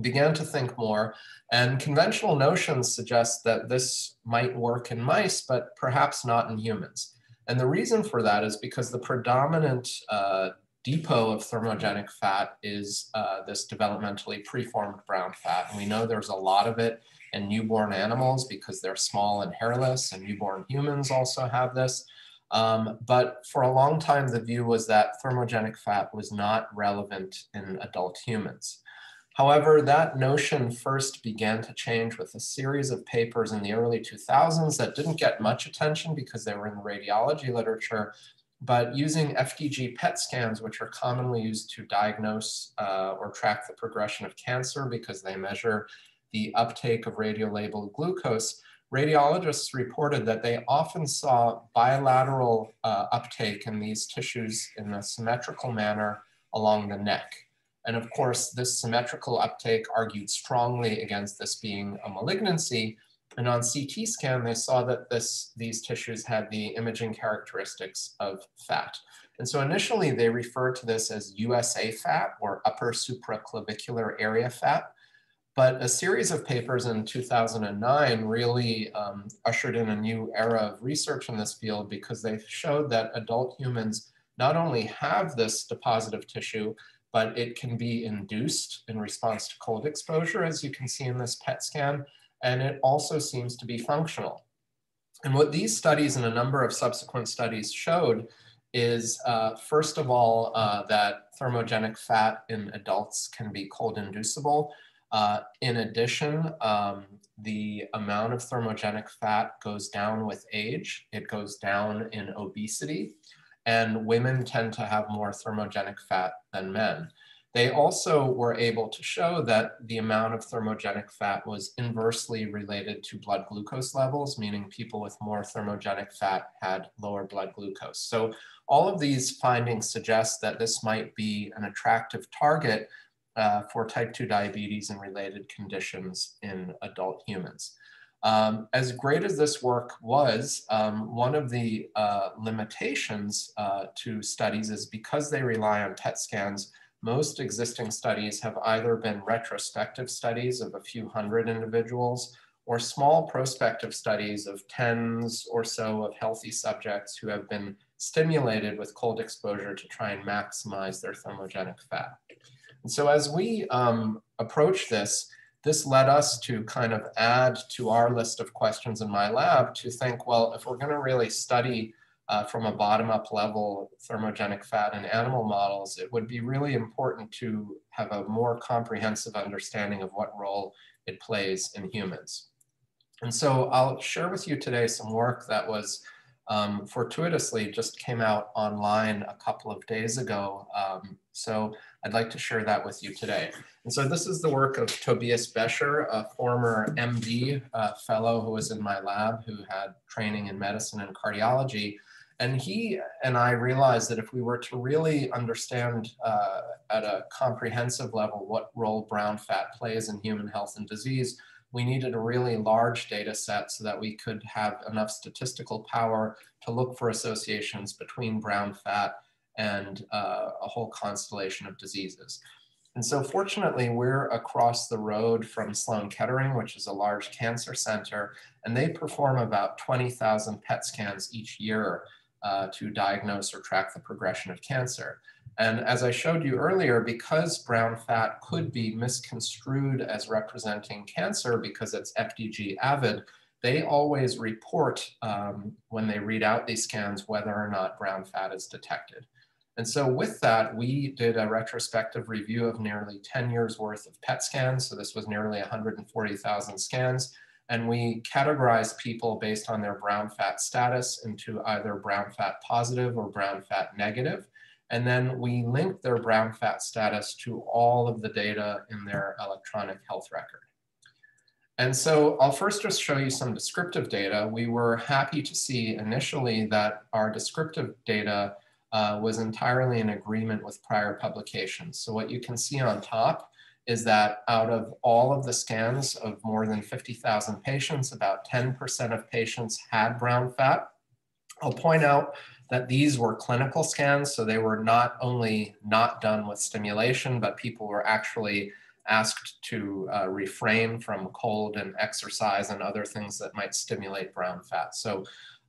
began to think more, and conventional notions suggest that this might work in mice, but perhaps not in humans. And the reason for that is because the predominant uh, depot of thermogenic fat is uh, this developmentally preformed brown fat. And we know there's a lot of it in newborn animals because they're small and hairless, and newborn humans also have this. Um, but for a long time, the view was that thermogenic fat was not relevant in adult humans. However, that notion first began to change with a series of papers in the early 2000s that didn't get much attention because they were in the radiology literature, but using FDG PET scans, which are commonly used to diagnose uh, or track the progression of cancer because they measure the uptake of radiolabeled glucose, radiologists reported that they often saw bilateral uh, uptake in these tissues in a symmetrical manner along the neck. And of course, this symmetrical uptake argued strongly against this being a malignancy. And on CT scan, they saw that this, these tissues had the imaging characteristics of fat. And so initially they referred to this as USA fat or upper supraclavicular area fat. But a series of papers in 2009 really um, ushered in a new era of research in this field because they showed that adult humans not only have this depositive tissue, but it can be induced in response to cold exposure, as you can see in this PET scan, and it also seems to be functional. And what these studies and a number of subsequent studies showed is, uh, first of all, uh, that thermogenic fat in adults can be cold inducible, uh, in addition, um, the amount of thermogenic fat goes down with age. It goes down in obesity, and women tend to have more thermogenic fat than men. They also were able to show that the amount of thermogenic fat was inversely related to blood glucose levels, meaning people with more thermogenic fat had lower blood glucose. So all of these findings suggest that this might be an attractive target uh, for type 2 diabetes and related conditions in adult humans. Um, as great as this work was, um, one of the uh, limitations uh, to studies is because they rely on PET scans, most existing studies have either been retrospective studies of a few hundred individuals or small prospective studies of tens or so of healthy subjects who have been stimulated with cold exposure to try and maximize their thermogenic fat. And so as we um, approach this, this led us to kind of add to our list of questions in my lab to think, well, if we're gonna really study uh, from a bottom-up level thermogenic fat in animal models, it would be really important to have a more comprehensive understanding of what role it plays in humans. And so I'll share with you today some work that was um, fortuitously just came out online a couple of days ago. Um, so I'd like to share that with you today. And so this is the work of Tobias Becher, a former MD uh, fellow who was in my lab who had training in medicine and cardiology. And he and I realized that if we were to really understand uh, at a comprehensive level what role brown fat plays in human health and disease, we needed a really large data set so that we could have enough statistical power to look for associations between brown fat and uh, a whole constellation of diseases. And so fortunately, we're across the road from Sloan Kettering, which is a large cancer center, and they perform about 20,000 PET scans each year uh, to diagnose or track the progression of cancer. And as I showed you earlier, because brown fat could be misconstrued as representing cancer because it's FDG avid, they always report um, when they read out these scans whether or not brown fat is detected. And so with that, we did a retrospective review of nearly 10 years worth of PET scans. So this was nearly 140,000 scans. And we categorized people based on their brown fat status into either brown fat positive or brown fat negative. And then we link their brown fat status to all of the data in their electronic health record. And so I'll first just show you some descriptive data. We were happy to see initially that our descriptive data uh, was entirely in agreement with prior publications. So what you can see on top is that out of all of the scans of more than 50,000 patients, about 10% of patients had brown fat. I'll point out that these were clinical scans, so they were not only not done with stimulation, but people were actually asked to uh, refrain from cold and exercise and other things that might stimulate brown fat. So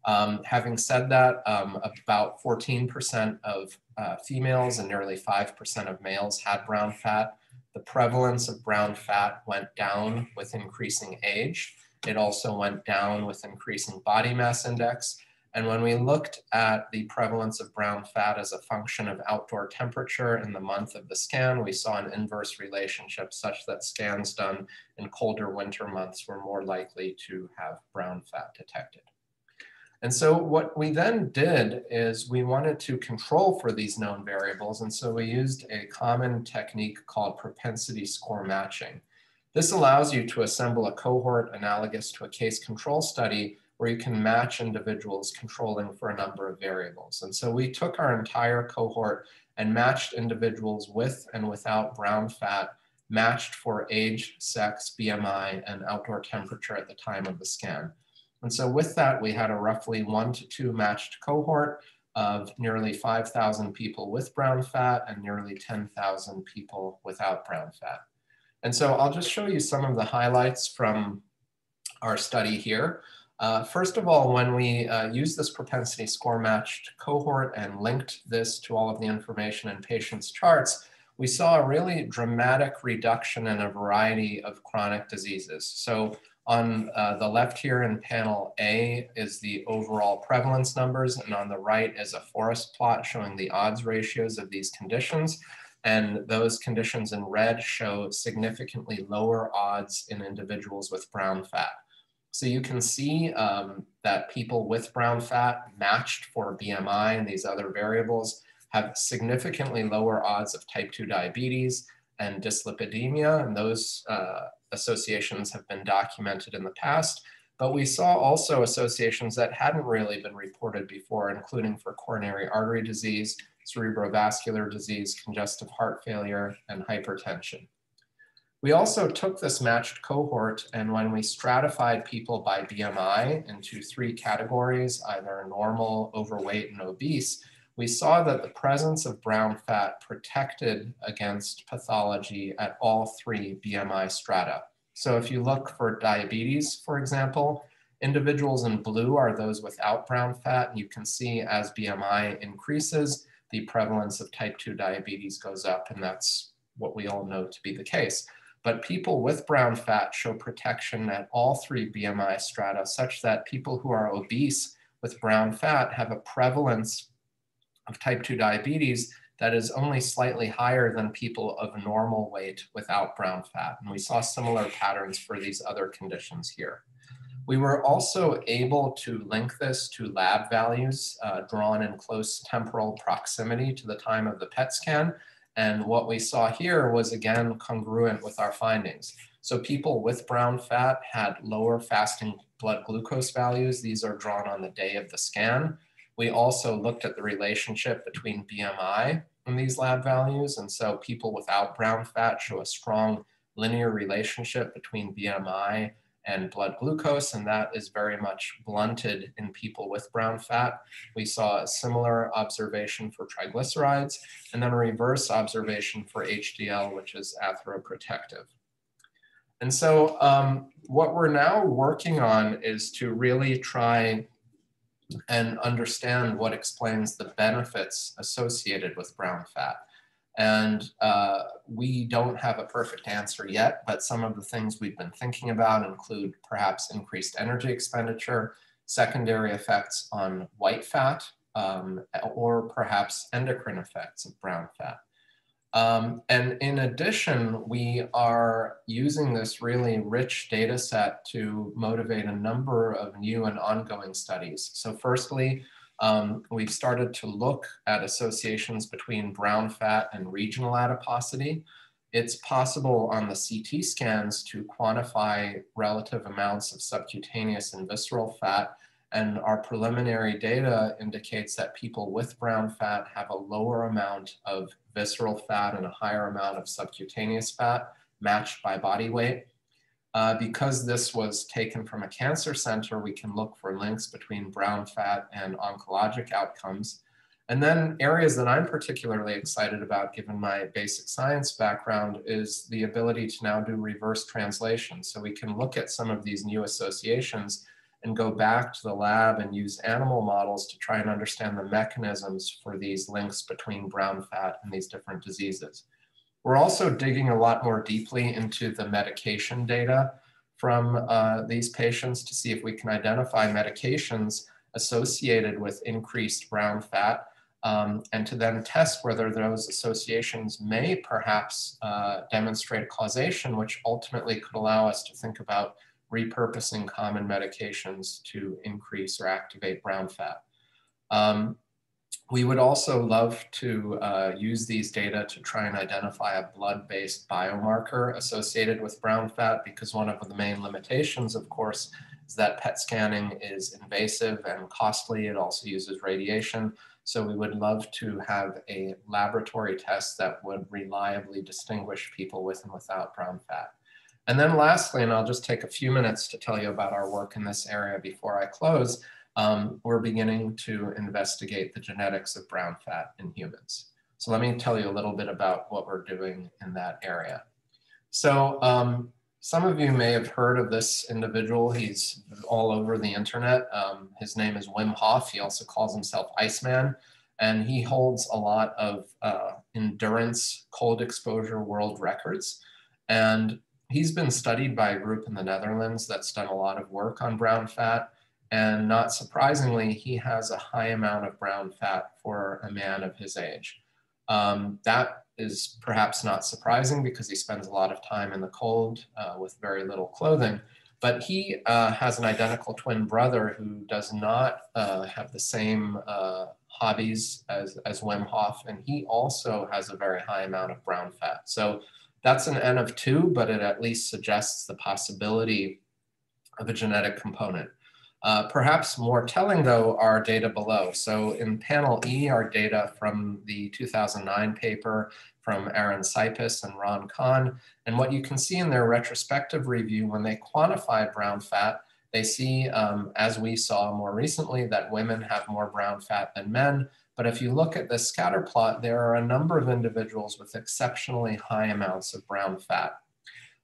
um, having said that, um, about 14% of uh, females and nearly 5% of males had brown fat. The prevalence of brown fat went down with increasing age. It also went down with increasing body mass index. And when we looked at the prevalence of brown fat as a function of outdoor temperature in the month of the scan, we saw an inverse relationship such that scans done in colder winter months were more likely to have brown fat detected. And so what we then did is we wanted to control for these known variables. And so we used a common technique called propensity score matching. This allows you to assemble a cohort analogous to a case control study where you can match individuals controlling for a number of variables. And so we took our entire cohort and matched individuals with and without brown fat matched for age, sex, BMI, and outdoor temperature at the time of the scan. And so with that, we had a roughly one to two matched cohort of nearly 5,000 people with brown fat and nearly 10,000 people without brown fat. And so I'll just show you some of the highlights from our study here. Uh, first of all, when we uh, used this propensity score matched cohort and linked this to all of the information in patients' charts, we saw a really dramatic reduction in a variety of chronic diseases. So on uh, the left here in panel A is the overall prevalence numbers, and on the right is a forest plot showing the odds ratios of these conditions. And those conditions in red show significantly lower odds in individuals with brown fat. So you can see um, that people with brown fat matched for BMI and these other variables have significantly lower odds of type 2 diabetes and dyslipidemia, and those uh, associations have been documented in the past. But we saw also associations that hadn't really been reported before, including for coronary artery disease, cerebrovascular disease, congestive heart failure, and hypertension. We also took this matched cohort and when we stratified people by BMI into three categories, either normal, overweight, and obese, we saw that the presence of brown fat protected against pathology at all three BMI strata. So if you look for diabetes, for example, individuals in blue are those without brown fat. And you can see as BMI increases, the prevalence of type 2 diabetes goes up, and that's what we all know to be the case. But people with brown fat show protection at all three BMI strata, such that people who are obese with brown fat have a prevalence of type 2 diabetes that is only slightly higher than people of normal weight without brown fat. And we saw similar patterns for these other conditions here. We were also able to link this to lab values uh, drawn in close temporal proximity to the time of the PET scan and what we saw here was again congruent with our findings. So people with brown fat had lower fasting blood glucose values. These are drawn on the day of the scan. We also looked at the relationship between BMI and these lab values. And so people without brown fat show a strong linear relationship between BMI and blood glucose, and that is very much blunted in people with brown fat. We saw a similar observation for triglycerides, and then a reverse observation for HDL, which is atheroprotective. And so um, what we're now working on is to really try and understand what explains the benefits associated with brown fat. And uh, we don't have a perfect answer yet, but some of the things we've been thinking about include perhaps increased energy expenditure, secondary effects on white fat, um, or perhaps endocrine effects of brown fat. Um, and in addition, we are using this really rich data set to motivate a number of new and ongoing studies. So firstly, um, we've started to look at associations between brown fat and regional adiposity. It's possible on the CT scans to quantify relative amounts of subcutaneous and visceral fat. And our preliminary data indicates that people with brown fat have a lower amount of visceral fat and a higher amount of subcutaneous fat matched by body weight. Uh, because this was taken from a cancer center, we can look for links between brown fat and oncologic outcomes. And then areas that I'm particularly excited about, given my basic science background, is the ability to now do reverse translation. So we can look at some of these new associations and go back to the lab and use animal models to try and understand the mechanisms for these links between brown fat and these different diseases. We're also digging a lot more deeply into the medication data from uh, these patients to see if we can identify medications associated with increased brown fat um, and to then test whether those associations may perhaps uh, demonstrate causation, which ultimately could allow us to think about repurposing common medications to increase or activate brown fat. Um, we would also love to uh, use these data to try and identify a blood-based biomarker associated with brown fat because one of the main limitations, of course, is that PET scanning is invasive and costly. It also uses radiation. So we would love to have a laboratory test that would reliably distinguish people with and without brown fat. And then lastly, and I'll just take a few minutes to tell you about our work in this area before I close, um, we're beginning to investigate the genetics of brown fat in humans. So let me tell you a little bit about what we're doing in that area. So um, some of you may have heard of this individual. He's all over the internet. Um, his name is Wim Hof. He also calls himself Iceman. And he holds a lot of uh, endurance cold exposure world records. And he's been studied by a group in the Netherlands that's done a lot of work on brown fat. And not surprisingly, he has a high amount of brown fat for a man of his age. Um, that is perhaps not surprising because he spends a lot of time in the cold uh, with very little clothing. But he uh, has an identical twin brother who does not uh, have the same uh, hobbies as, as Wim Hof, and he also has a very high amount of brown fat. So that's an N of two, but it at least suggests the possibility of a genetic component. Uh, perhaps more telling, though, are data below. So in panel E are data from the 2009 paper from Aaron Cypess and Ron Kahn. And what you can see in their retrospective review, when they quantify brown fat, they see, um, as we saw more recently, that women have more brown fat than men. But if you look at the scatter plot, there are a number of individuals with exceptionally high amounts of brown fat.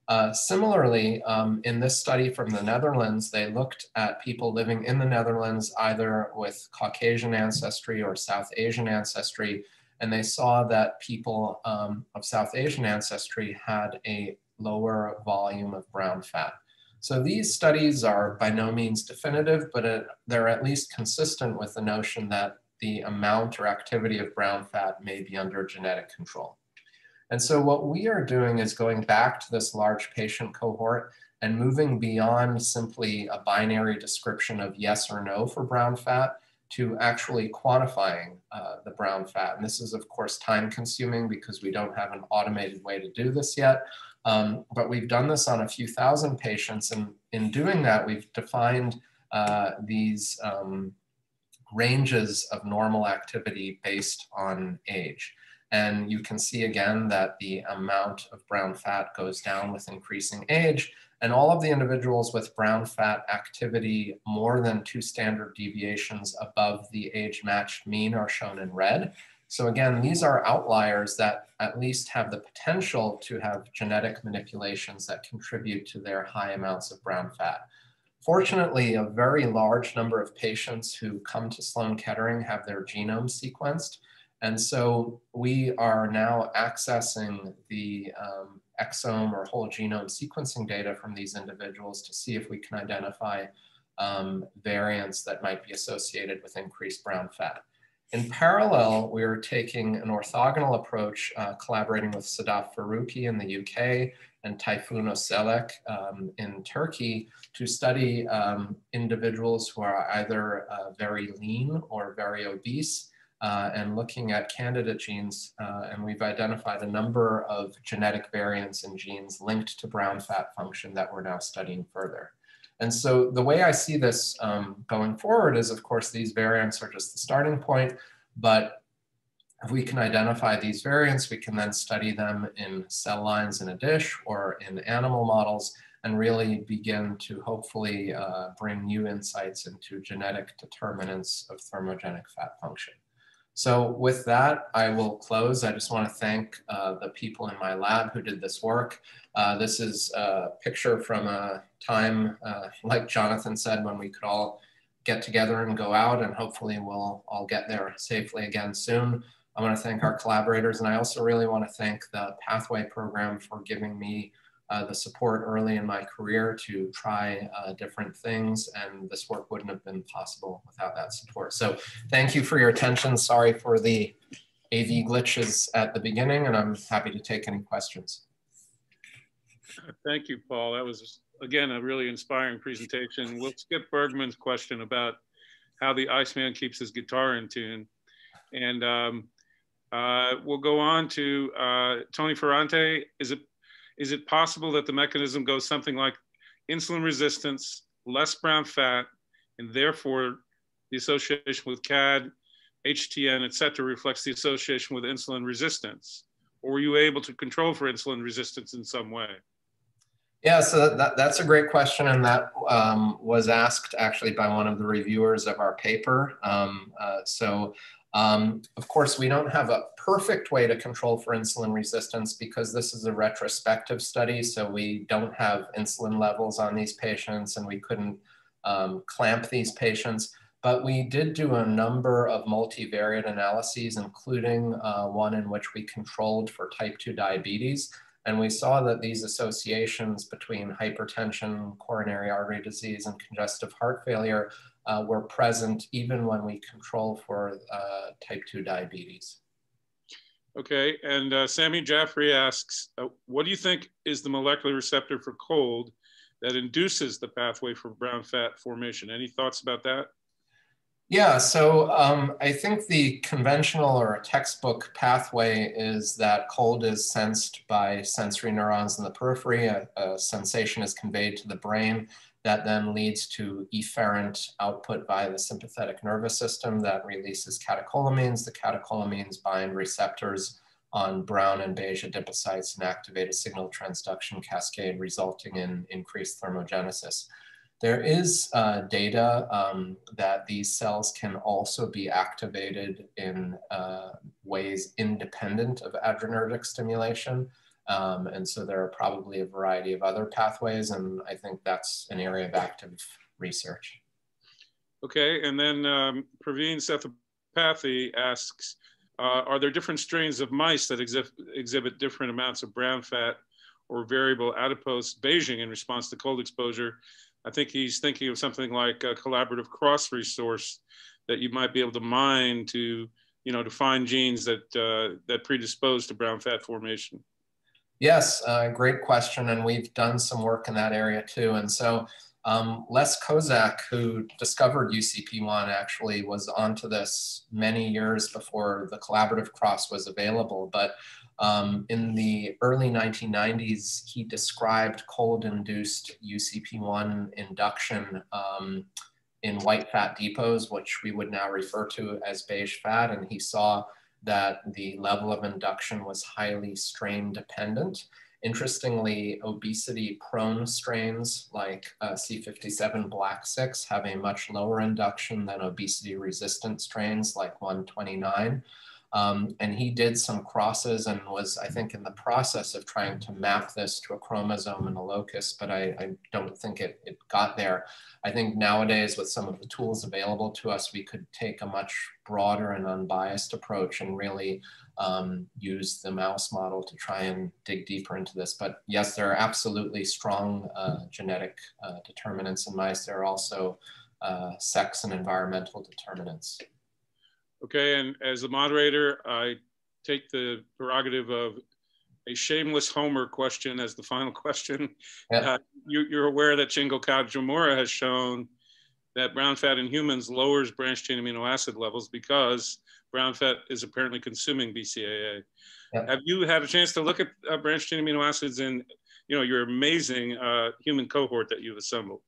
Uh, similarly, um, in this study from the Netherlands, they looked at people living in the Netherlands either with Caucasian ancestry or South Asian ancestry, and they saw that people um, of South Asian ancestry had a lower volume of brown fat. So these studies are by no means definitive, but it, they're at least consistent with the notion that the amount or activity of brown fat may be under genetic control. And so what we are doing is going back to this large patient cohort and moving beyond simply a binary description of yes or no for brown fat to actually quantifying uh, the brown fat. And this is of course time consuming because we don't have an automated way to do this yet. Um, but we've done this on a few thousand patients and in doing that we've defined uh, these um, ranges of normal activity based on age. And you can see again that the amount of brown fat goes down with increasing age. And all of the individuals with brown fat activity more than two standard deviations above the age matched mean are shown in red. So again, these are outliers that at least have the potential to have genetic manipulations that contribute to their high amounts of brown fat. Fortunately, a very large number of patients who come to Sloan Kettering have their genome sequenced. And so we are now accessing the um, exome or whole genome sequencing data from these individuals to see if we can identify um, variants that might be associated with increased brown fat. In parallel, we're taking an orthogonal approach, uh, collaborating with Sadaf Farooqi in the UK and Tayfun Özçelik um, in Turkey to study um, individuals who are either uh, very lean or very obese uh, and looking at candidate genes, uh, and we've identified a number of genetic variants in genes linked to brown fat function that we're now studying further. And so the way I see this um, going forward is, of course, these variants are just the starting point, but if we can identify these variants, we can then study them in cell lines in a dish or in animal models and really begin to hopefully uh, bring new insights into genetic determinants of thermogenic fat function. So with that, I will close. I just want to thank uh, the people in my lab who did this work. Uh, this is a picture from a time, uh, like Jonathan said, when we could all get together and go out and hopefully we'll all get there safely again soon. I want to thank our collaborators and I also really want to thank the Pathway program for giving me uh, the support early in my career to try uh, different things. And this work wouldn't have been possible without that support. So thank you for your attention. Sorry for the AV glitches at the beginning, and I'm happy to take any questions. Thank you, Paul. That was, again, a really inspiring presentation. We'll skip Bergman's question about how the Iceman keeps his guitar in tune. And um, uh, we'll go on to uh, Tony Ferrante. Is it is it possible that the mechanism goes something like insulin resistance, less brown fat, and therefore the association with CAD HTN, et cetera, reflects the association with insulin resistance? Or were you able to control for insulin resistance in some way? Yeah, so that, that's a great question, and that um, was asked actually by one of the reviewers of our paper. Um, uh, so, um, of course, we don't have a perfect way to control for insulin resistance because this is a retrospective study, so we don't have insulin levels on these patients, and we couldn't um, clamp these patients. But we did do a number of multivariate analyses, including uh, one in which we controlled for type 2 diabetes. And we saw that these associations between hypertension, coronary artery disease, and congestive heart failure uh, were present even when we control for uh, type 2 diabetes. Okay, and uh, Samie Jaffrey asks, uh, what do you think is the molecular receptor for cold that induces the pathway for brown fat formation? Any thoughts about that? Yeah, so um, I think the conventional or textbook pathway is that cold is sensed by sensory neurons in the periphery. A, a, sensation is conveyed to the brain that then leads to efferent output via the sympathetic nervous system that releases catecholamines. The catecholamines bind receptors on brown and beige adipocytes and activate a signal transduction cascade resulting in increased thermogenesis. There is uh, data um, that these cells can also be activated in uh, ways independent of adrenergic stimulation. Um, and so there are probably a variety of other pathways, and I think that's an area of active research. Okay, and then um, Praveen Sethupathy asks, uh, are there different strains of mice that exhi exhibit different amounts of brown fat or variable adipose beiging in response to cold exposure? I think he's thinking of something like a collaborative cross resource that you might be able to mine to, you know, to find genes that uh, that predispose to brown fat formation. Yes, uh, great question, and we've done some work in that area too. And so um, Les Kozak, who discovered UCP1, actually was onto this many years before the collaborative cross was available. But um, in the early 1990s, he described cold-induced UCP1 induction um, in white fat depots, which we would now refer to as beige fat. And he saw that the level of induction was highly strain dependent. Interestingly, obesity prone strains like uh, C57 Black 6 have a much lower induction than obesity resistant strains like 129. Um, and he did some crosses and was, I think, in the process of trying to map this to a chromosome and a locus, but I, I, don't think it, it got there. I think nowadays, with some of the tools available to us, we could take a much broader and unbiased approach and really um, use the mouse model to try and dig deeper into this. But yes, there are absolutely strong uh, genetic uh, determinants in mice. There are also uh, sex and environmental determinants. Okay, and as the moderator, I take the prerogative of a shameless Homer question as the final question. Yeah. Uh, you, are aware that Shingo Kajimura has shown that brown fat in humans lowers branched chain amino acid levels because brown fat is apparently consuming BCAA. Yeah. Have you had a chance to look at uh, branched chain amino acids in, you know, your amazing uh, human cohort that you've assembled?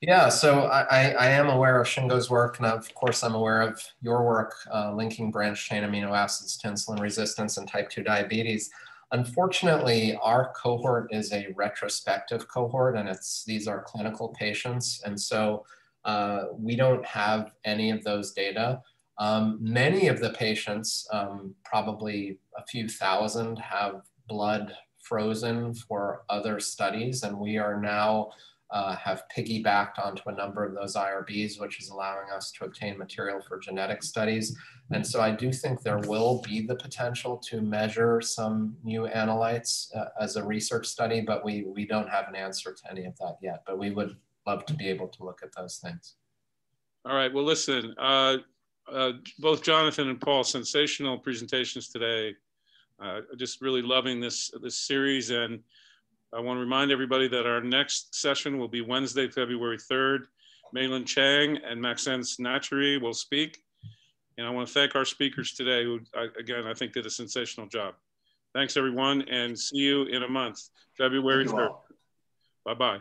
Yeah, so I, I am aware of Shingo's work, and of course I'm aware of your work uh, linking branched chain amino acids to insulin resistance and type 2 diabetes. Unfortunately, our cohort is a retrospective cohort, and it's these are clinical patients, and so uh, we don't have any of those data. Um, many of the patients, um, probably a few thousand, have blood frozen for other studies, and we are now uh, have piggybacked onto a number of those IRBs, which is allowing us to obtain material for genetic studies. And so I do think there will be the potential to measure some new analytes uh, as a research study, but we, we don't have an answer to any of that yet. But we would love to be able to look at those things. All right, well, listen, uh, uh both Jonathan and Paul, sensational presentations today. Uh, just really loving this, this series and I want to remind everybody that our next session will be Wednesday, February 3rd. Mei-Lin Chang and Maxence Nachury will speak. And I want to thank our speakers today, who, again, I think did a sensational job. Thanks, everyone, and see you in a month, February 3rd. Bye-bye.